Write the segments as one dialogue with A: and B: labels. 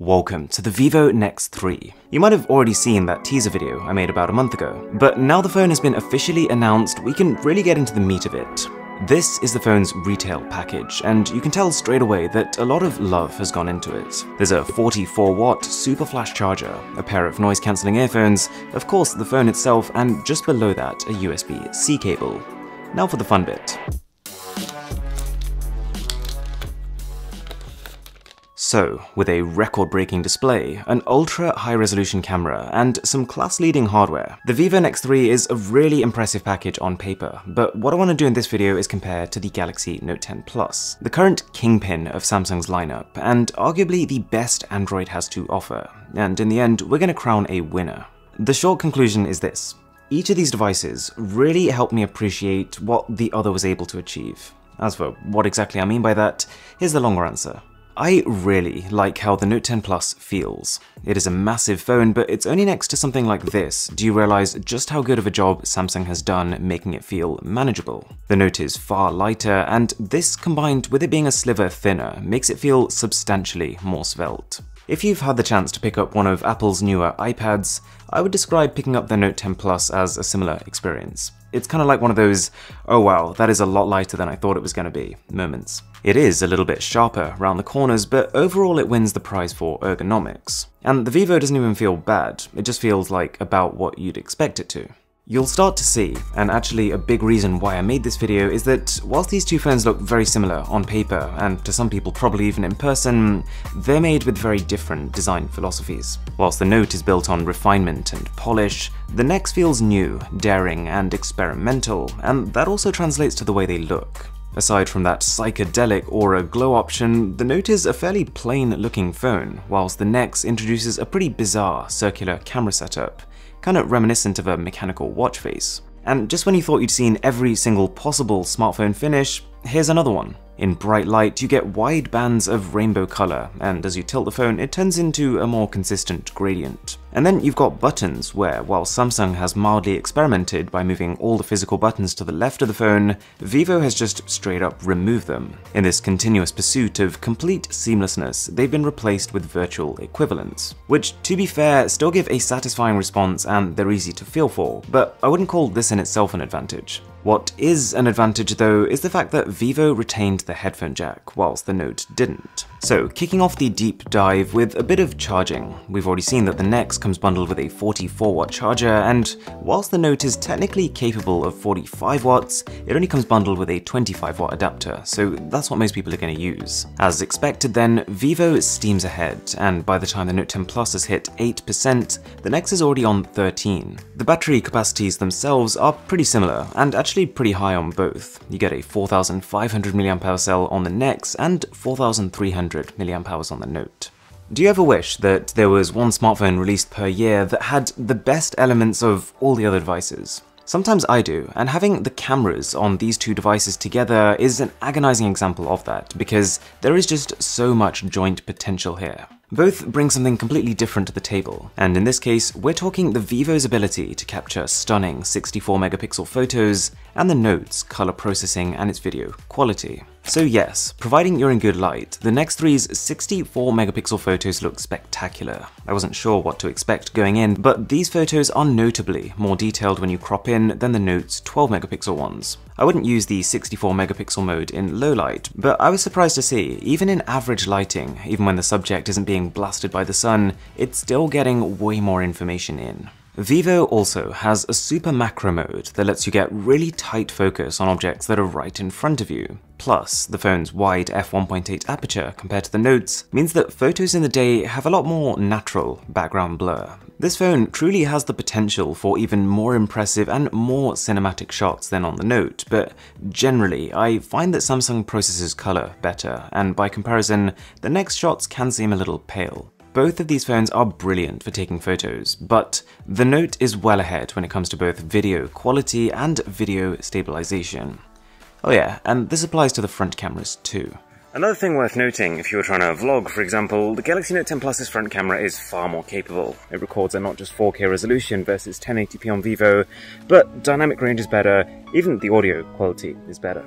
A: Welcome to the Vivo Nex 3. You might have already seen that teaser video I made about a month ago, but now the phone has been officially announced, we can really get into the meat of it. This is the phone's retail package, and you can tell straight away that a lot of love has gone into it. There's a 44 watt super flash charger, a pair of noise cancelling earphones, of course the phone itself, and just below that a USB-C cable. Now for the fun bit. So, with a record-breaking display, an ultra-high-resolution camera, and some class-leading hardware, the Vivo Nex 3 is a really impressive package on paper, but what I want to do in this video is compare to the Galaxy Note 10 Plus, the current kingpin of Samsung's lineup, and arguably the best Android has to offer, and in the end, we're going to crown a winner. The short conclusion is this. Each of these devices really helped me appreciate what the other was able to achieve. As for what exactly I mean by that, here's the longer answer. I really like how the Note 10 Plus feels. It is a massive phone, but it's only next to something like this do you realize just how good of a job Samsung has done making it feel manageable. The Note is far lighter, and this combined with it being a sliver thinner makes it feel substantially more svelte. If you've had the chance to pick up one of Apple's newer iPads, I would describe picking up the Note 10 Plus as a similar experience. It's kind of like one of those, oh wow, that is a lot lighter than I thought it was going to be moments. It is a little bit sharper around the corners, but overall it wins the prize for ergonomics. And the Vivo doesn't even feel bad, it just feels like about what you'd expect it to. You'll start to see, and actually a big reason why I made this video is that whilst these two phones look very similar on paper, and to some people probably even in person, they're made with very different design philosophies. Whilst the Note is built on refinement and polish, the Nex feels new, daring, and experimental, and that also translates to the way they look. Aside from that psychedelic aura glow option, the Note is a fairly plain looking phone, whilst the Nex introduces a pretty bizarre circular camera setup kind of reminiscent of a mechanical watch face. And just when you thought you'd seen every single possible smartphone finish, here's another one. In bright light, you get wide bands of rainbow color, and as you tilt the phone, it turns into a more consistent gradient. And then you've got buttons, where while Samsung has mildly experimented by moving all the physical buttons to the left of the phone, Vivo has just straight up removed them. In this continuous pursuit of complete seamlessness, they've been replaced with virtual equivalents, which, to be fair, still give a satisfying response and they're easy to feel for, but I wouldn't call this in itself an advantage. What is an advantage though is the fact that Vivo retained the headphone jack, whilst the Note didn't. So kicking off the deep dive with a bit of charging. We've already seen that the Nex comes bundled with a 44 watt charger, and whilst the Note is technically capable of 45 watts, it only comes bundled with a 25 watt adapter, so that's what most people are going to use. As expected then, Vivo steams ahead, and by the time the Note 10 Plus has hit 8%, the Nex is already on 13. The battery capacities themselves are pretty similar, and actually pretty high on both. You get a 4500 mAh cell on the Nex and 4300 mAh on the Note. Do you ever wish that there was one smartphone released per year that had the best elements of all the other devices? Sometimes I do, and having the cameras on these two devices together is an agonizing example of that, because there is just so much joint potential here. Both bring something completely different to the table, and in this case, we're talking the Vivo's ability to capture stunning 64 megapixel photos and the Note's color processing and its video quality. So yes, providing you're in good light, the Nex 3's 64 megapixel photos look spectacular. I wasn't sure what to expect going in, but these photos are notably more detailed when you crop in than the Note's 12 megapixel ones. I wouldn't use the 64 megapixel mode in low light, but I was surprised to see, even in average lighting, even when the subject isn't being blasted by the sun, it's still getting way more information in. Vivo also has a super macro mode that lets you get really tight focus on objects that are right in front of you. Plus, the phone's wide f1.8 aperture compared to the Notes means that photos in the day have a lot more natural background blur. This phone truly has the potential for even more impressive and more cinematic shots than on the Note, but generally, I find that Samsung processes color better, and by comparison, the Nex shots can seem a little pale. Both of these phones are brilliant for taking photos, but the Note is well ahead when it comes to both video quality and video stabilization. Oh yeah, and this applies to the front cameras too. Another thing worth noting, if you were trying to vlog, for example, the Galaxy Note 10 Plus's front camera is far more capable. It records at not just 4K resolution versus 1080p on Vivo, but dynamic range is better, even the audio quality is better.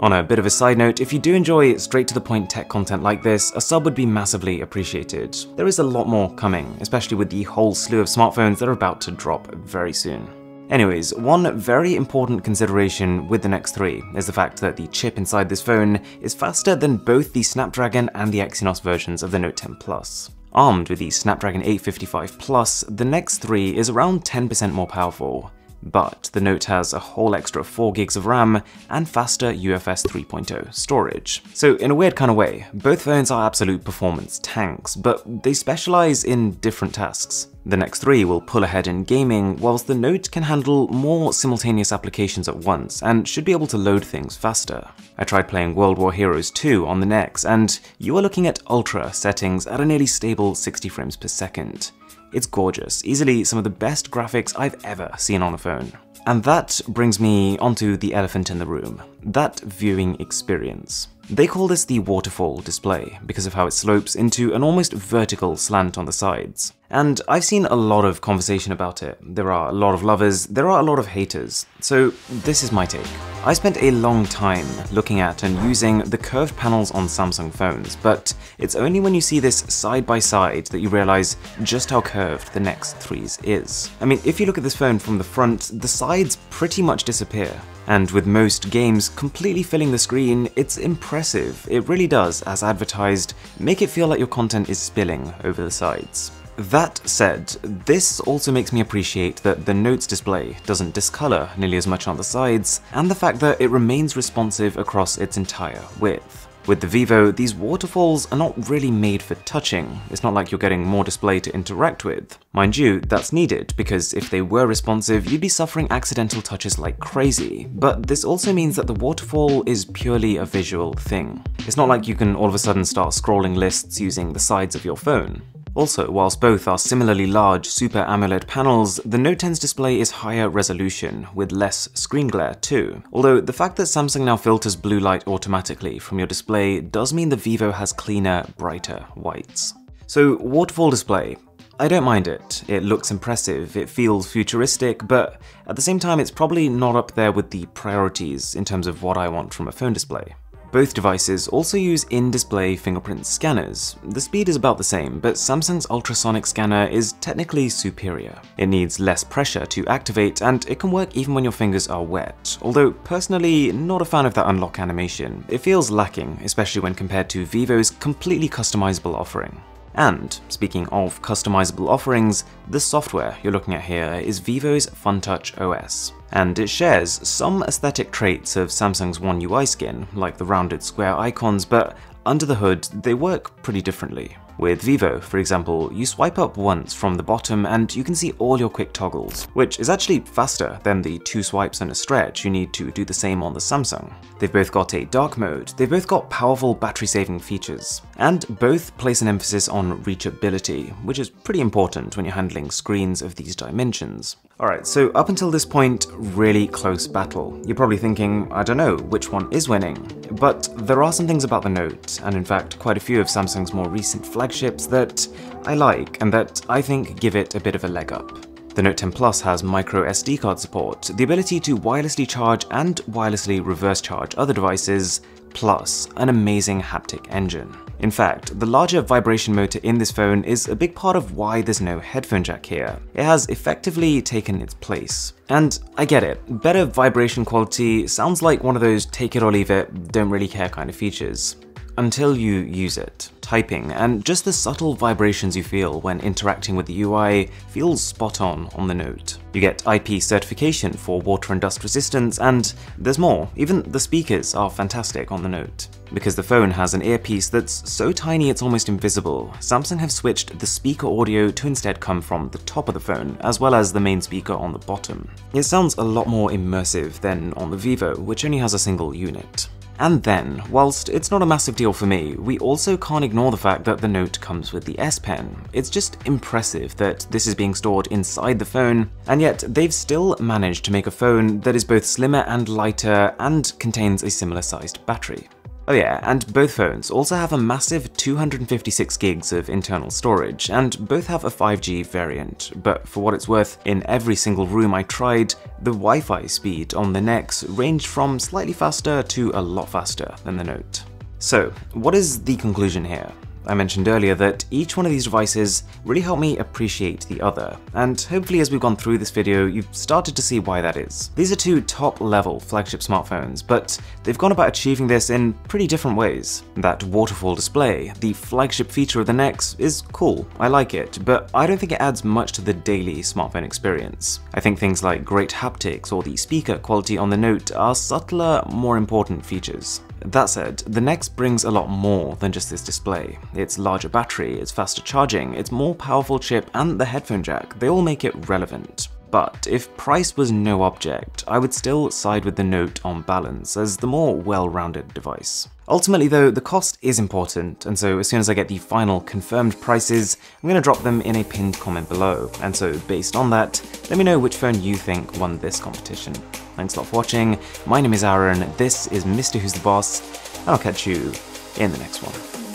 A: On a bit of a side note, if you do enjoy straight to the point tech content like this, a sub would be massively appreciated. There is a lot more coming, especially with the whole slew of smartphones that are about to drop very soon. Anyways, one very important consideration with the Nex 3 is the fact that the chip inside this phone is faster than both the Snapdragon and the Exynos versions of the Note 10 Plus. Armed with the Snapdragon 855 Plus, the Nex 3 is around 10% more powerful, but the Note has a whole extra 4 gigs of RAM and faster UFS 3.0 storage. So in a weird kind of way, both phones are absolute performance tanks, but they specialize in different tasks. The Nex 3 will pull ahead in gaming, whilst the Note can handle more simultaneous applications at once and should be able to load things faster. I tried playing World War Heroes 2 on the Nex, and you are looking at ultra settings at a nearly stable 60 frames per second. It's gorgeous, easily some of the best graphics I've ever seen on a phone. And that brings me onto the elephant in the room, that viewing experience. They call this the waterfall display because of how it slopes into an almost vertical slant on the sides. And I've seen a lot of conversation about it. There are a lot of lovers, there are a lot of haters. So this is my take. I spent a long time looking at and using the curved panels on Samsung phones, but it's only when you see this side by side that you realize just how curved the Nex 3's is. I mean, if you look at this phone from the front, the sides pretty much disappear. And with most games completely filling the screen, it's impressive. It really does, as advertised, make it feel like your content is spilling over the sides. That said, this also makes me appreciate that the Note's display doesn't discolor nearly as much on the sides, and the fact that it remains responsive across its entire width. With the Vivo, these waterfalls are not really made for touching, it's not like you're getting more display to interact with. Mind you, that's needed, because if they were responsive, you'd be suffering accidental touches like crazy, but this also means that the waterfall is purely a visual thing. It's not like you can all of a sudden start scrolling lists using the sides of your phone. Also, whilst both are similarly large Super AMOLED panels, the Note 10's display is higher resolution, with less screen glare too. Although the fact that Samsung now filters blue light automatically from your display does mean the Vivo has cleaner, brighter whites. So waterfall display, I don't mind it. It looks impressive, it feels futuristic, but at the same time it's probably not up there with the priorities in terms of what I want from a phone display. Both devices also use in-display fingerprint scanners. The speed is about the same, but Samsung's ultrasonic scanner is technically superior. It needs less pressure to activate, and it can work even when your fingers are wet, although personally not a fan of that unlock animation. It feels lacking, especially when compared to Vivo's completely customizable offering. And, speaking of customizable offerings, the software you're looking at here is Vivo's FunTouch OS and it shares some aesthetic traits of Samsung's One UI skin, like the rounded square icons, but under the hood, they work pretty differently. With Vivo, for example, you swipe up once from the bottom and you can see all your quick toggles, which is actually faster than the two swipes and a stretch you need to do the same on the Samsung. They've both got a dark mode, they've both got powerful battery saving features, and both place an emphasis on reachability, which is pretty important when you're handling screens of these dimensions. Alright, so up until this point, really close battle. You're probably thinking, I don't know, which one is winning? But there are some things about the Note, and in fact quite a few of Samsung's more recent flagships that I like and that I think give it a bit of a leg up. The Note 10 Plus has micro SD card support, the ability to wirelessly charge and wirelessly reverse charge other devices, plus an amazing haptic engine. In fact, the larger vibration motor in this phone is a big part of why there's no headphone jack here. It has effectively taken its place. And I get it, better vibration quality sounds like one of those take it or leave it, don't really care kind of features until you use it. Typing and just the subtle vibrations you feel when interacting with the UI feels spot on on the Note. You get IP certification for water and dust resistance, and there's more. Even the speakers are fantastic on the Note. Because the phone has an earpiece that's so tiny it's almost invisible, Samsung have switched the speaker audio to instead come from the top of the phone, as well as the main speaker on the bottom. It sounds a lot more immersive than on the Vivo, which only has a single unit. And then, whilst it's not a massive deal for me, we also can't ignore the fact that the Note comes with the S Pen. It's just impressive that this is being stored inside the phone, and yet they've still managed to make a phone that is both slimmer and lighter and contains a similar sized battery. Oh yeah, and both phones also have a massive 256 gigs of internal storage, and both have a 5G variant, but for what it's worth, in every single room I tried, the Wi-Fi speed on the Nex ranged from slightly faster to a lot faster than the Note. So, what is the conclusion here? I mentioned earlier that each one of these devices really helped me appreciate the other, and hopefully as we've gone through this video, you've started to see why that is. These are two top-level flagship smartphones, but they've gone about achieving this in pretty different ways. That waterfall display, the flagship feature of the Nex, is cool, I like it, but I don't think it adds much to the daily smartphone experience. I think things like great haptics or the speaker quality on the Note are subtler, more important features. That said, the Nex brings a lot more than just this display. Its larger battery, its faster charging, its more powerful chip, and the headphone jack, they all make it relevant. But if price was no object, I would still side with the Note on balance as the more well-rounded device. Ultimately though, the cost is important, and so as soon as I get the final confirmed prices, I'm going to drop them in a pinned comment below, and so based on that, let me know which phone you think won this competition. Thanks a lot for watching, my name is Arun, this is Mr. Who's the Boss, and I'll catch you in the next one.